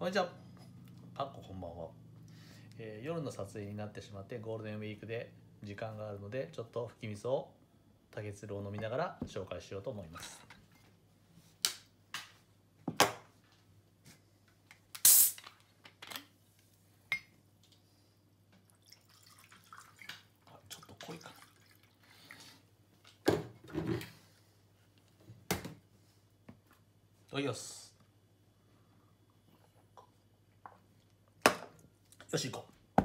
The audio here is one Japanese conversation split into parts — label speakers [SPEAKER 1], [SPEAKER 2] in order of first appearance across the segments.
[SPEAKER 1] こんにちは。あっここんばんは、えー夜の撮影になってしまってゴールデンウィークで時間があるのでちょっと吹き味噌を竹鶴を飲みながら紹介しようと思います。あちょっと濃いかな。いきます。よし行こう、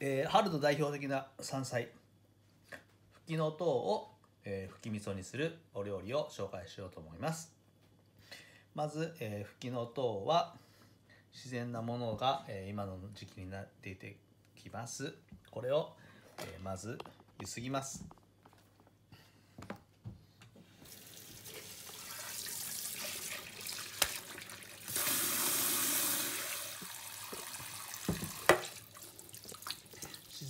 [SPEAKER 1] えー春の代表的な山菜。ふきのとうを、えー、ふき味噌にするお料理を紹介しようと思います。まず、えー、ふきのとうは自然なものが、えー今の時期になっていてきます。これを、えーまずゆすぎます。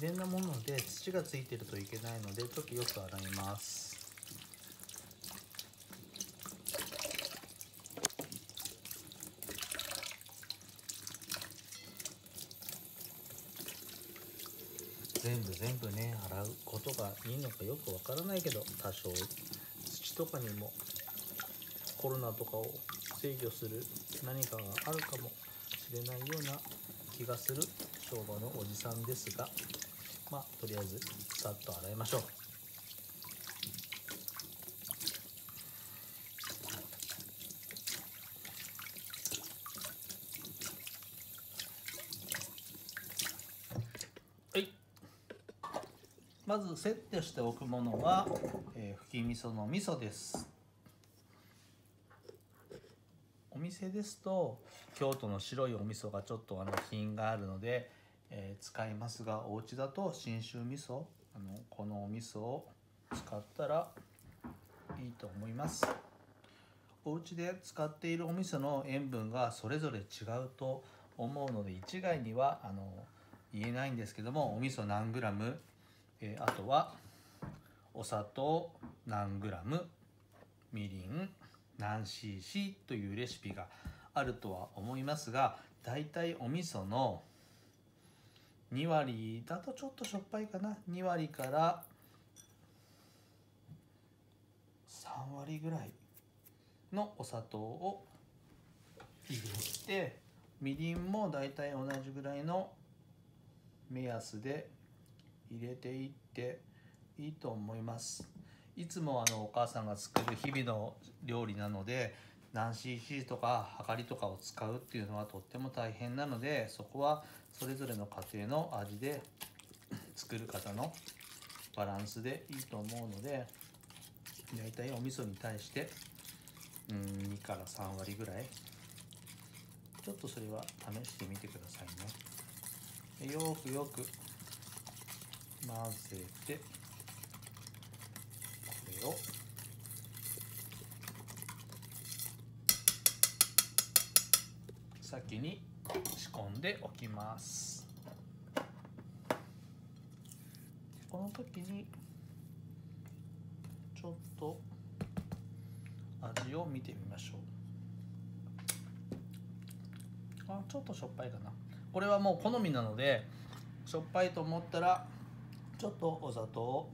[SPEAKER 1] 然なもので土がついてるといけないのでちょっとよく洗います。全部全部ね洗うことがいいのかよくわからないけど多少。土とかにもコロナとかを制御する何かがあるかもしれないような気がする昭和のおじさんですが。まあとりあえずさっと洗いましょう。はい。まずセットしておくものは、えー、ふき味噌の味噌です。お店ですと京都の白いお味噌がちょっとあの品があるので、えー使いますがお家だと信州味噌あのこのお味噌を使ったらいいと思います。お家で使っているお味噌の塩分がそれぞれ違うと思うので一概にはあの言えないんですけどもお味噌何グラム、えーあとはお砂糖何グラムみりん何 cc というレシピがあるとは思いますがだいたいお味噌の2割だとちょっとしょっぱいかな。2割から3割ぐらいのお砂糖を入れてみりんもだいたい同じぐらいの目安で入れていっていいと思います。いつもあのお母さんが作る日々の料理なので何 cc とか量りとかを使うっていうのはとっても大変なのでそこはそれぞれの家庭の味で作る方のバランスでいいと思うのでだいたいお味噌に対してうん2から3割ぐらい。ちょっとそれは試してみてくださいね。よくよく混ぜてこれを先に仕込んでおきます。この時にちょっと味を見てみましょう。あちょっとしょっぱいかな。これはもう好みなのでしょっぱいと思ったらちょっとお砂糖を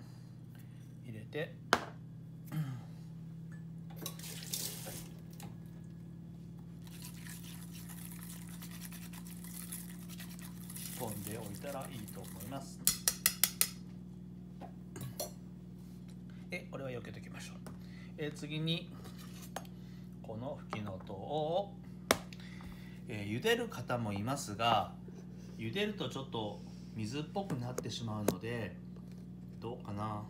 [SPEAKER 1] 入れて仕込んでおいたらいいと思います。えこれは避けておきましょう。え次にこのふきのとうを、え茹でる方もいますが茹でるとちょっと水っぽくなってしまうのでどうかな。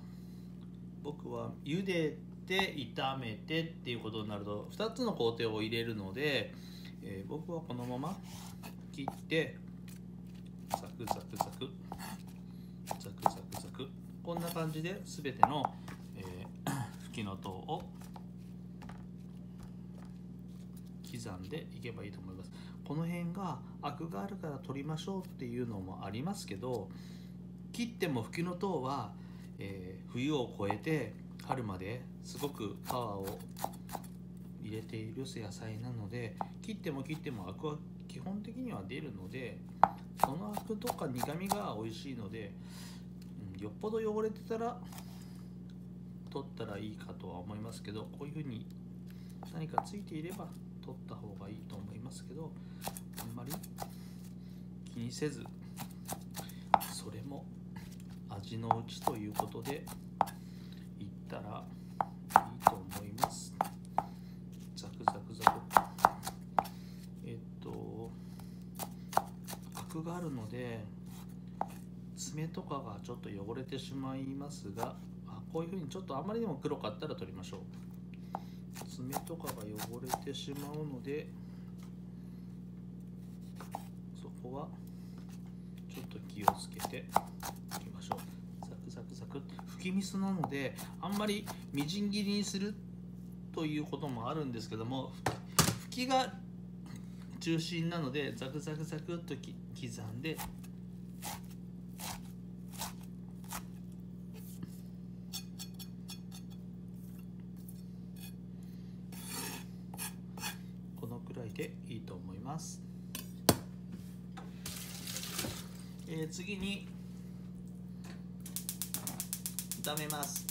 [SPEAKER 1] 僕は茹でて炒めてっていうことになると2つの工程を入れるので、えー僕はこのまま切ってザクザクザクザクザクザクこんな感じで全ての、えー ふきのとうを刻んでいけばいいと思います。この辺がアクがあるから取りましょうっていうのもありますけど切ってもふきのとうは、えー冬を越えて春まですごくパワーを入れている野菜なので切っても切ってもアクは基本的には出るのでそのアクとか苦みが美味しいので、うん、よっぽど汚れてたら取ったらいいかとは思いますけどこういうふうに何かついていれば取った方がいいと思いますけどあんまり気にせずそれも味のうちということで言ったらいいと思いますザクザクザクえっとアクがあるので爪とかがちょっと汚れてしまいますがあこういうふうにちょっとあんまりにも黒かったら取りましょう。爪とかが汚れてしまうのでそこはちょっと気をつけていきましょう。ザクザクザク吹き味噌なのであんまりみじん切りにするということもあるんですけども吹きが中心なのでザクザクザクっと刻んで。このくらいでいいと思います、えー次に炒めます。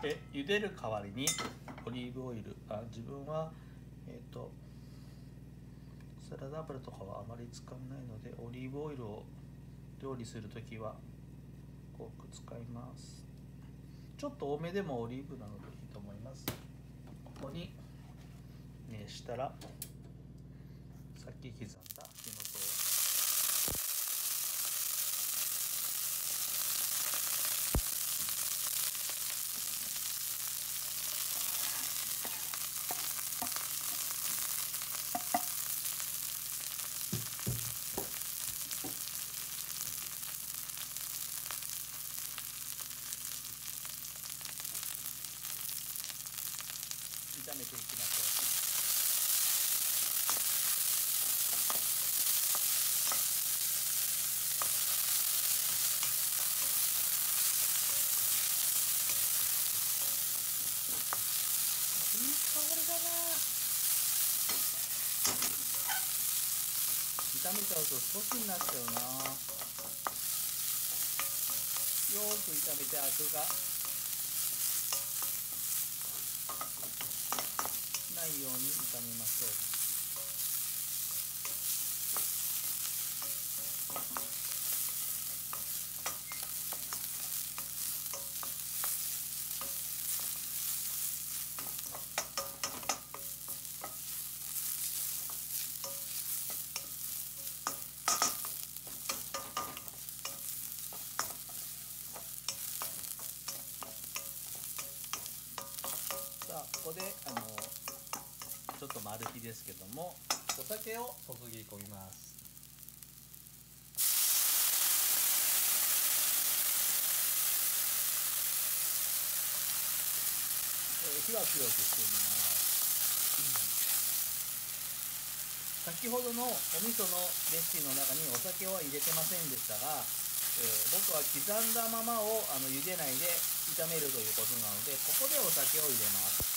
[SPEAKER 1] で茹でる代わりにオリーブオイル。あ自分はえっ、とサラダ油とかはあまり使わないのでオリーブオイルを料理する時は多く使います。ちょっと多めでもオリーブなのでいいと思います。ここに熱したらさっき刻んだきのとを炒めていきましょう。炒めちゃうと少しになっちゃうな。よく炒めてアクが。ないように炒めましょう。ここであのちょっとマル秘ですけどもお酒を注ぎ込みます。え火は強くしてみます、先ほどのお味噌のレシピの中にお酒は入れてませんでしたが、えー僕は刻んだままをあの茹でないで炒めるということなのでここでお酒を入れます。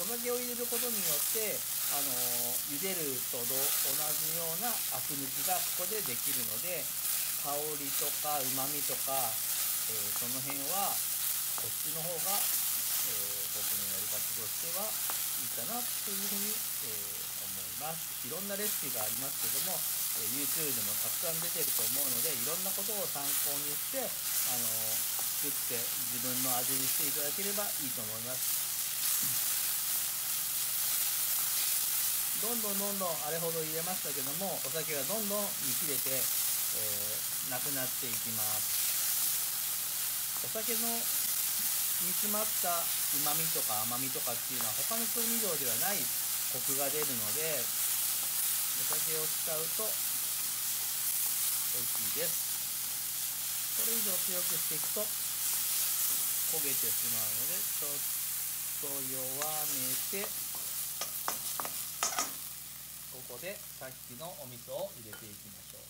[SPEAKER 1] お酒を入れることによって、あの茹でると同じようなアク抜きがここでできるので香りとかうまみとか、えーその辺はこっちの方が、えー僕のやり方としてはいいかなというふうに、えー思います。いろんなレシピがありますけども、え YouTube でもたくさん出てると思うのでいろんなことを参考にして、あの作って自分の味にしていただければいいと思います。どんどんどんどんあれほど入れましたけどもお酒がどんどん煮切れて、えーなくなっていきます。お酒の煮詰まったうまみとか甘みとかっていうのは他の調味料ではないコクが出るのでお酒を使うと美味しいです。これ以上強くしていくと焦げてしまうのでちょっと弱めてここでさっきのお味噌を入れていきましょう。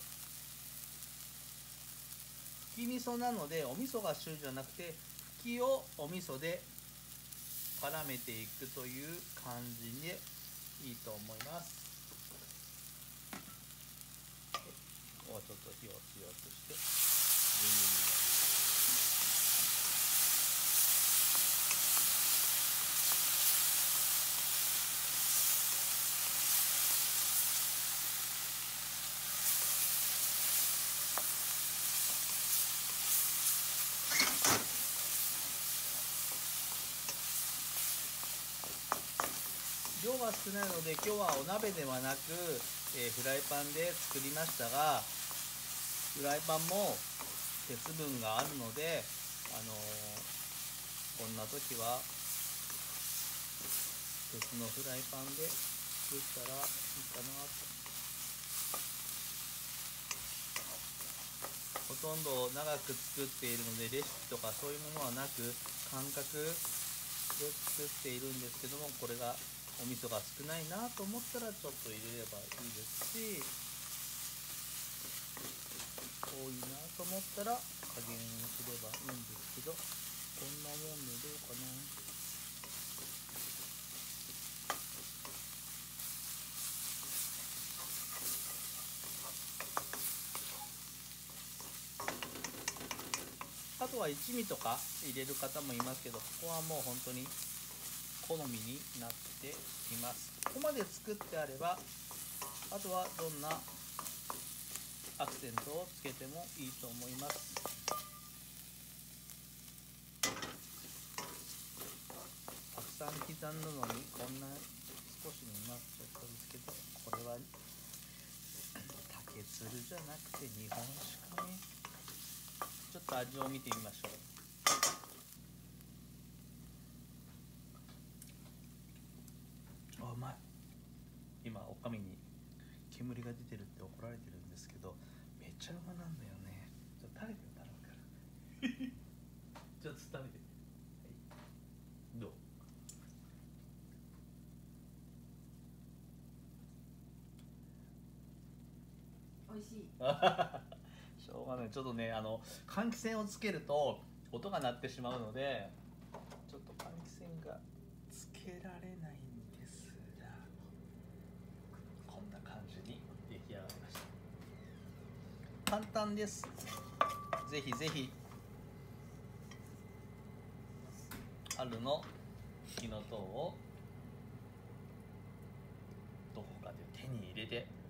[SPEAKER 1] 吹き味噌なのでお味噌が主じゃなくて吹きをお味噌で絡めていくという感じでいいと思います。ここはちょっと火を強くして。少ないので今日はお鍋ではなく、えー、フライパンで作りましたがフライパンも鉄分があるので、あのー、こんな時は鉄のフライパンで作ったらいいかなと。ほとんど長く作っているのでレシピとかそういうものはなく感覚で作っているんですけどもこれがお味噌が少ないなと思ったらちょっと入れればいいですし多いなと思ったら加減すればいいんですけどこんなもんでどうかな。あとは一味とか入れる方もいますけどここはもう本当に好みになっています。ここまで作ってあればあとはどんなアクセントをつけてもいいと思います。たくさん刻んだのにこんな少しになっちゃったんですけどこれは竹鶴じゃなくて日本酒かね。ちょっと味を見てみましょうまい今おかみに煙が出てるって怒られてるんですけどめっちゃうまなんだよね。ちょっと食べてよ頼むから。ちょっと食べて、はい、どう？
[SPEAKER 2] 美味しい。
[SPEAKER 1] しょうがない。ちょっとねあの換気扇をつけると音が鳴ってしまうのでちょっと換気扇がつけられないんですがこんな感じに出来上がりました簡単です。ぜひぜひ。春の木の塔をどこかで手に入れて。